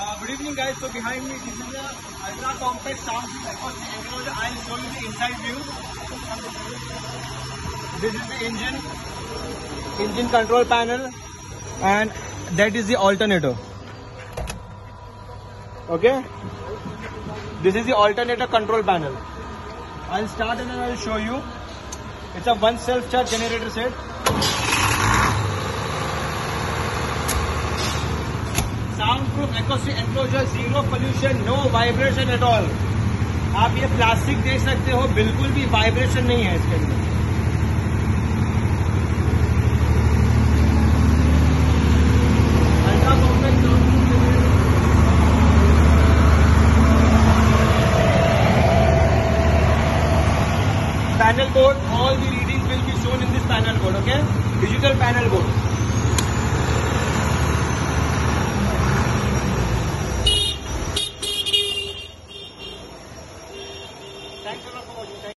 Uh, good evening guys, so behind me this is a ultra compact sound enclosure. I'll show you the inside view. This is the engine, engine control panel and that is the alternator. Okay, this is the alternator control panel. I'll start and then I'll show you. It's a one self-charge generator set. Waterproof XC enclosure zero pollution no vibration at all आप ये plastic देख सकते हो, बिल्कुल भी vibration नहीं है इसके अंदर। Panel board all the reading will be shown in this panel board okay digital panel board Thanks a lot for watching.